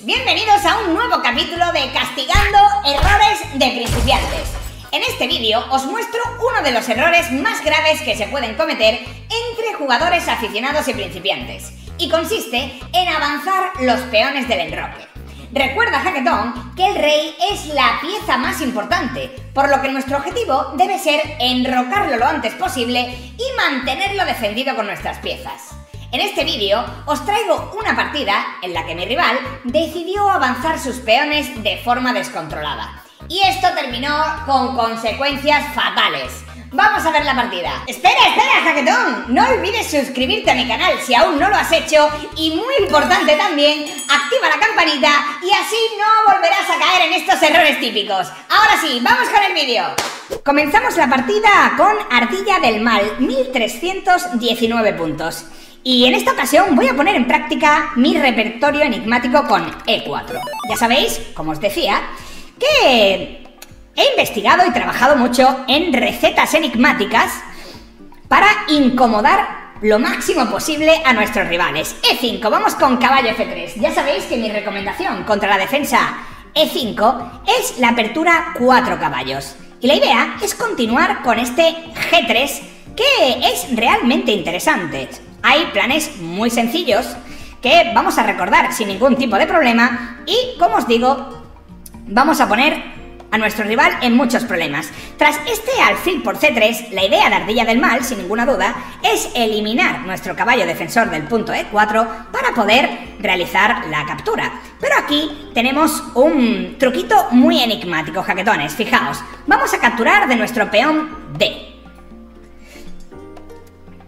Bienvenidos a un nuevo capítulo de Castigando Errores de Principiantes. En este vídeo os muestro uno de los errores más graves que se pueden cometer entre jugadores aficionados y principiantes, y consiste en avanzar los peones del enroque. Recuerda, Hackathon, que el rey es la pieza más importante, por lo que nuestro objetivo debe ser enrocarlo lo antes posible y mantenerlo defendido con nuestras piezas. En este vídeo os traigo una partida en la que mi rival decidió avanzar sus peones de forma descontrolada. Y esto terminó con consecuencias fatales. Vamos a ver la partida. Espera, espera, Hackathon. No olvides suscribirte a mi canal si aún no lo has hecho. Y muy importante también, activa la campanita y así no volverás a caer en estos errores típicos. Ahora sí, vamos con el vídeo. Comenzamos la partida con Ardilla del Mal, 1319 puntos. Y en esta ocasión voy a poner en práctica mi repertorio enigmático con E4. Ya sabéis, como os decía, que he investigado y trabajado mucho en recetas enigmáticas para incomodar lo máximo posible a nuestros rivales. E5, vamos con caballo F3. Ya sabéis que mi recomendación contra la defensa E5 es la apertura 4 caballos. Y la idea es continuar con este G3 que es realmente interesante. Hay planes muy sencillos que vamos a recordar sin ningún tipo de problema y, como os digo, vamos a poner a nuestro rival en muchos problemas. Tras este alfil por C3, la idea de Ardilla del Mal, sin ninguna duda, es eliminar nuestro caballo defensor del punto E4 para poder realizar la captura. Pero aquí tenemos un truquito muy enigmático, jaquetones. Fijaos, vamos a capturar de nuestro peón D.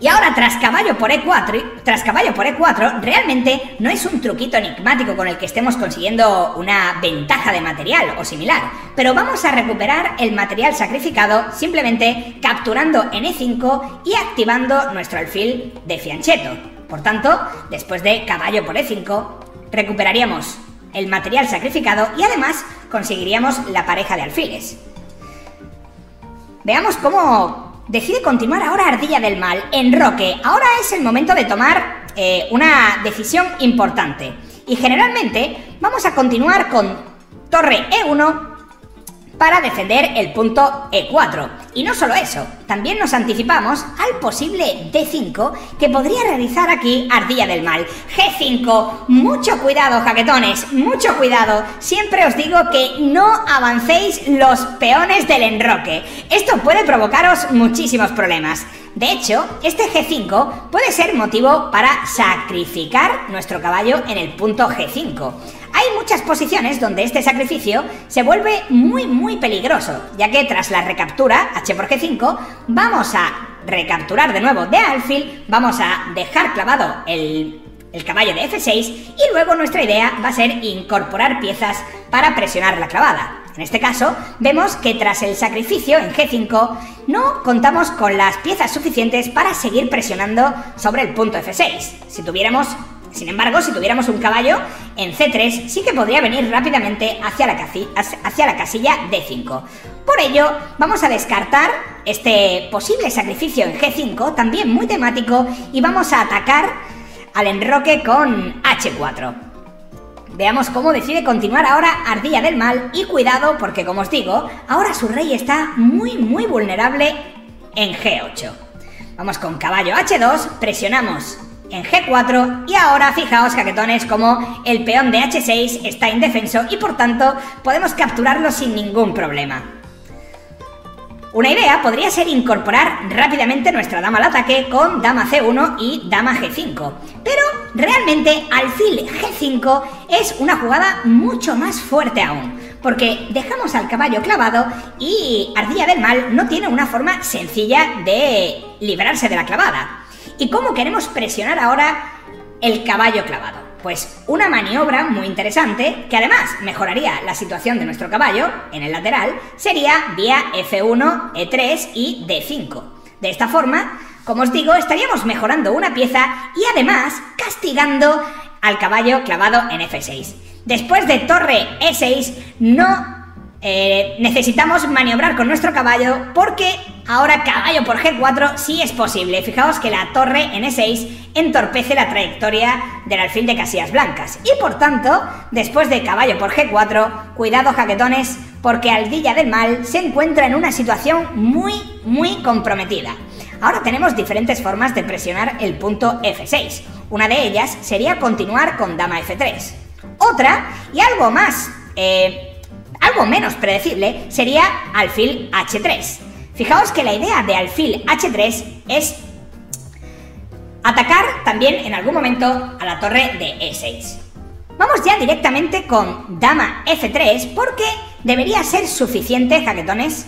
Y ahora tras caballo por E4, tras caballo por E4, realmente no es un truquito enigmático con el que estemos consiguiendo una ventaja de material o similar, pero vamos a recuperar el material sacrificado simplemente capturando en E5 y activando nuestro alfil de fianchetto. Por tanto, después de caballo por E5, recuperaríamos el material sacrificado y además conseguiríamos la pareja de alfiles. Veamos cómo decide continuar ahora Ardilla del Mal en Roque. Ahora es el momento de tomar eh, una decisión importante. Y generalmente vamos a continuar con Torre E1 para defender el punto E4. Y no solo eso, también nos anticipamos al posible D5 que podría realizar aquí Ardilla del Mal. G5, mucho cuidado jaquetones, mucho cuidado. Siempre os digo que no avancéis los peones del enroque. Esto puede provocaros muchísimos problemas. De hecho, este G5 puede ser motivo para sacrificar nuestro caballo en el punto G5. Hay muchas posiciones donde este sacrificio se vuelve muy muy peligroso, ya que tras la recaptura, H por G5, vamos a recapturar de nuevo de alfil, vamos a dejar clavado el, el caballo de F6 y luego nuestra idea va a ser incorporar piezas para presionar la clavada. En este caso, vemos que tras el sacrificio en G5 no contamos con las piezas suficientes para seguir presionando sobre el punto F6. Si tuviéramos sin embargo, si tuviéramos un caballo en C3, sí que podría venir rápidamente hacia la, casilla D5. Por ello, vamos a descartar este posible sacrificio en G5, también muy temático, y vamos a atacar al enroque con H4. Veamos cómo decide continuar ahora Ardilla del Mal y cuidado porque como os digo, ahora su rey está muy muy vulnerable en G8. Vamos con caballo H2, presionamos en G4 y ahora fijaos jaquetones como el peón de H6 está indefenso y por tanto podemos capturarlo sin ningún problema. Una idea podría ser incorporar rápidamente nuestra dama al ataque con dama C1 y dama G5, pero realmente alfil G5 es una jugada mucho más fuerte aún, porque dejamos al caballo clavado y Ardilla del Mal no tiene una forma sencilla de librarse de la clavada. ¿Y cómo queremos presionar ahora el caballo clavado? Pues una maniobra muy interesante, que además mejoraría la situación de nuestro caballo en el lateral, sería vía F1, E3 y D5. De esta forma, como os digo, estaríamos mejorando una pieza y además castigando al caballo clavado en F6. Después de torre E6, no eh, necesitamos maniobrar con nuestro caballo porque Ahora caballo por G4 sí es posible. Fijaos que la torre en E6 entorpece la trayectoria del alfil de casillas blancas. Y por tanto, después de caballo por G4, cuidado jaquetones, porque Aldilla del Mal se encuentra en una situación muy, muy comprometida. Ahora tenemos diferentes formas de presionar el punto F6. Una de ellas sería continuar con dama F3. Otra, y algo más, eh, algo menos predecible, sería alfil H3. Fijaos que la idea de alfil h3 es atacar también en algún momento a la torre de e6. Vamos ya directamente con dama f3 porque debería ser suficiente, jaquetones,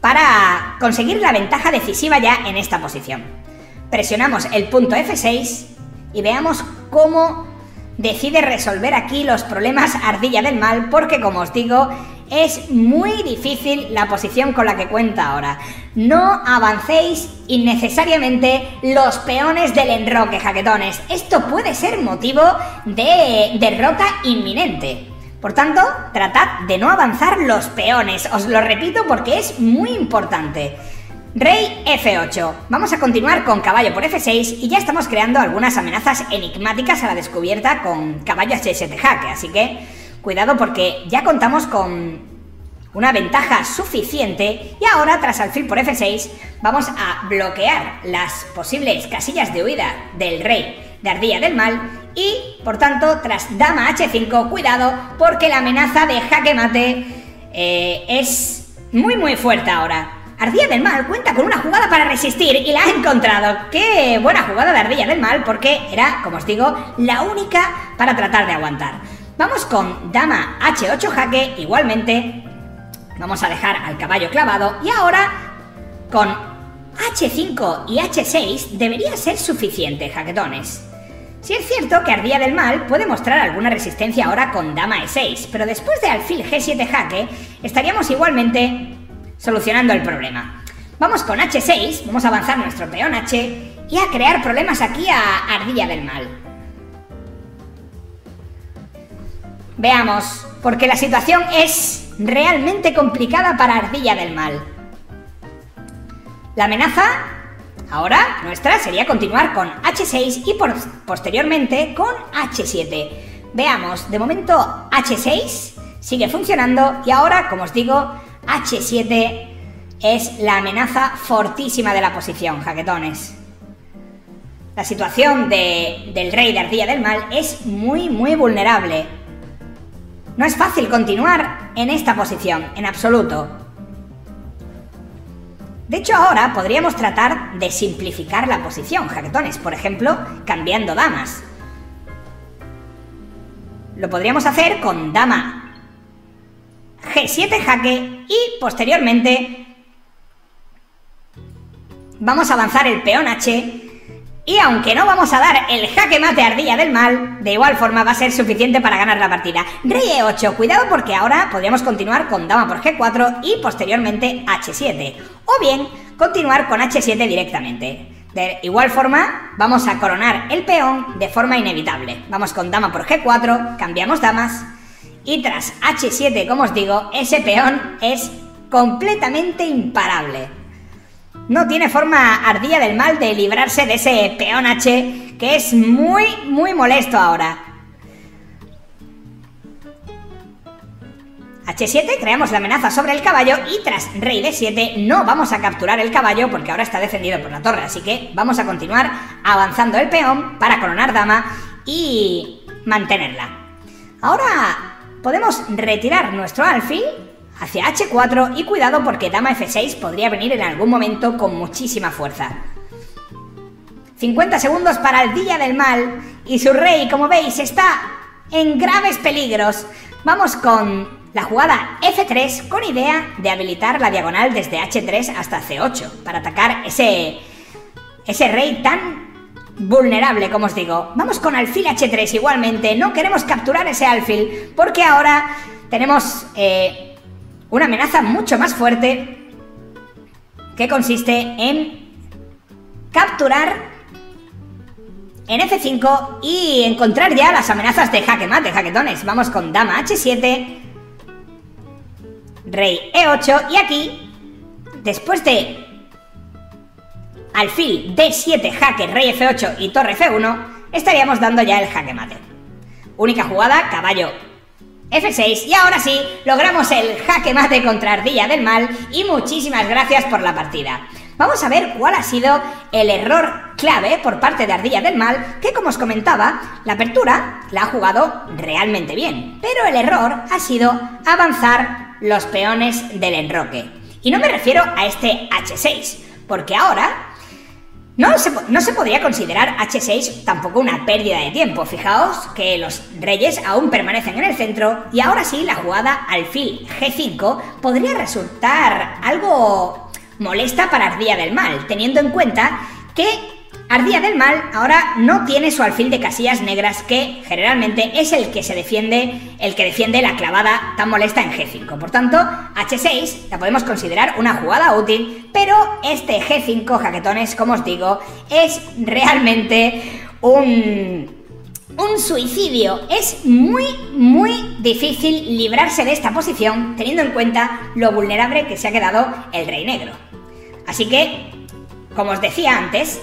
para conseguir la ventaja decisiva ya en esta posición. Presionamos el punto f6 y veamos cómo decide resolver aquí los problemas ardilla del mal porque como os digo es muy difícil la posición con la que cuenta ahora. No avancéis innecesariamente los peones del enroque, jaquetones. Esto puede ser motivo de derrota inminente. Por tanto, tratad de no avanzar los peones. Os lo repito porque es muy importante. Rey F8. Vamos a continuar con caballo por F6 y ya estamos creando algunas amenazas enigmáticas a la descubierta con caballo H7 jaque, así que Cuidado porque ya contamos con una ventaja suficiente y ahora tras alfil por F6 vamos a bloquear las posibles casillas de huida del rey de Ardilla del Mal y por tanto tras dama H5 cuidado porque la amenaza de jaque mate eh, es muy muy fuerte ahora. Ardilla del Mal cuenta con una jugada para resistir y la ha encontrado. Qué buena jugada de Ardilla del Mal porque era, como os digo, la única para tratar de aguantar. Vamos con dama h8 jaque, igualmente vamos a dejar al caballo clavado y ahora con h5 y h6 debería ser suficiente, jaquetones. Si es cierto que Ardía del Mal puede mostrar alguna resistencia ahora con dama e6, pero después de alfil g7 jaque estaríamos igualmente solucionando el problema. Vamos con h6, vamos a avanzar nuestro peón h y a crear problemas aquí a Ardilla del Mal. Veamos, porque la situación es realmente complicada para Ardilla del Mal. La amenaza, ahora, nuestra, sería continuar con H6 y posteriormente con H7. Veamos, de momento H6 sigue funcionando y ahora, como os digo, H7 es la amenaza fortísima de la posición, jaquetones. La situación del rey de Ardilla del Mal es muy, muy vulnerable. No es fácil continuar en esta posición, en absoluto. De hecho, ahora podríamos tratar de simplificar la posición, jaquetones, por ejemplo, cambiando damas. Lo podríamos hacer con dama G7 jaque y posteriormente vamos a avanzar el peón H y aunque no vamos a dar el jaque mate ardilla del mal, de igual forma va a ser suficiente para ganar la partida. Rey E8, cuidado porque ahora podríamos continuar con dama por G4 y posteriormente H7. O bien, continuar con H7 directamente. De igual forma, vamos a coronar el peón de forma inevitable. Vamos con dama por G4, cambiamos damas. Y tras H7, como os digo, ese peón es completamente imparable. No tiene forma ardilla del mal de librarse de ese peón H que es muy, muy molesto ahora. H7, creamos la amenaza sobre el caballo y tras rey D7 no vamos a capturar el caballo porque ahora está defendido por la torre, así que vamos a continuar avanzando el peón para coronar dama y mantenerla. Ahora podemos retirar nuestro alfil hacia h4 y cuidado porque dama f6 podría venir en algún momento con muchísima fuerza. 50 segundos para el día del mal y su rey, como veis, está en graves peligros. Vamos con la jugada f3 con idea de habilitar la diagonal desde h3 hasta c8 para atacar ese, ese rey tan vulnerable, como os digo. Vamos con alfil h3 igualmente, no queremos capturar ese alfil porque ahora tenemos... Eh, una amenaza mucho más fuerte que consiste en capturar en F5 y encontrar ya las amenazas de jaque mate, jaquetones. Vamos con dama H7, rey E8 y aquí después de alfil D7, jaque, rey F8 y torre F1, estaríamos dando ya el jaque mate. Única jugada, caballo F6 y ahora sí, logramos el jaque mate contra Ardilla del Mal y muchísimas gracias por la partida. Vamos a ver cuál ha sido el error clave por parte de Ardilla del Mal, que como os comentaba, la apertura la ha jugado realmente bien, pero el error ha sido avanzar los peones del enroque. Y no me refiero a este H6, porque ahora no se, no se, podría considerar H6 tampoco una pérdida de tiempo. Fijaos que los reyes aún permanecen en el centro y ahora sí la jugada alfil G5 podría resultar algo molesta para Ardía del Mal, teniendo en cuenta que Ardía del Mal ahora no tiene su alfil de casillas negras que generalmente es el que se defiende, el que defiende la clavada tan molesta en G5. Por tanto, H6 la podemos considerar una jugada útil, pero este G5 jaquetones, como os digo, es realmente un un suicidio. Es muy, muy difícil librarse de esta posición teniendo en cuenta lo vulnerable que se ha quedado el rey negro. Así que, como os decía antes,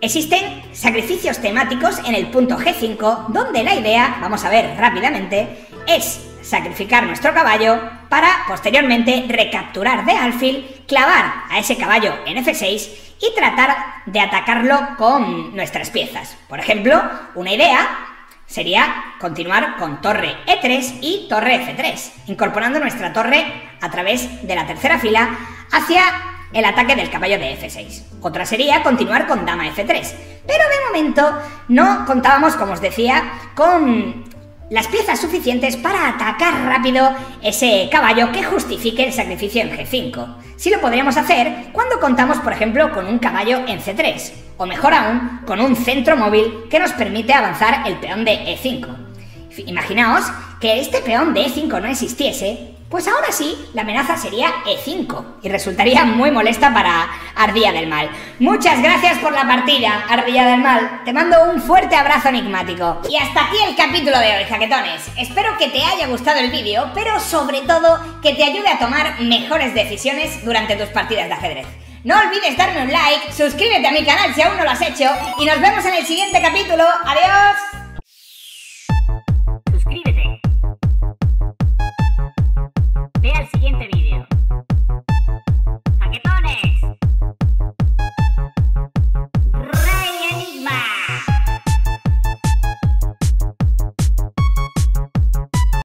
Existen sacrificios temáticos en el punto G5 donde la idea, vamos a ver rápidamente, es sacrificar nuestro caballo para posteriormente recapturar de alfil, clavar a ese caballo en F6 y tratar de atacarlo con nuestras piezas. Por ejemplo, una idea sería continuar con torre E3 y torre F3, incorporando nuestra torre a través de la tercera fila hacia el ataque del caballo de F6. Otra sería continuar con dama F3. Pero de momento no contábamos, como os decía, con las piezas suficientes para atacar rápido ese caballo que justifique el sacrificio en G5. Si lo podríamos hacer cuando contamos, por ejemplo, con un caballo en C3, o mejor aún, con un centro móvil que nos permite avanzar el peón de E5. Imaginaos que este peón de E5 no existiese pues ahora sí, la amenaza sería E5 y resultaría muy molesta para Ardilla del Mal. Muchas gracias por la partida, Ardilla del Mal. Te mando un fuerte abrazo enigmático. Y hasta aquí el capítulo de hoy, jaquetones. Espero que te haya gustado el vídeo, pero sobre todo que te ayude a tomar mejores decisiones durante tus partidas de ajedrez. No olvides darme un like, suscríbete a mi canal si aún no lo has hecho y nos vemos en el siguiente capítulo. ¡Adiós!